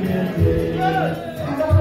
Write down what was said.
Yeah.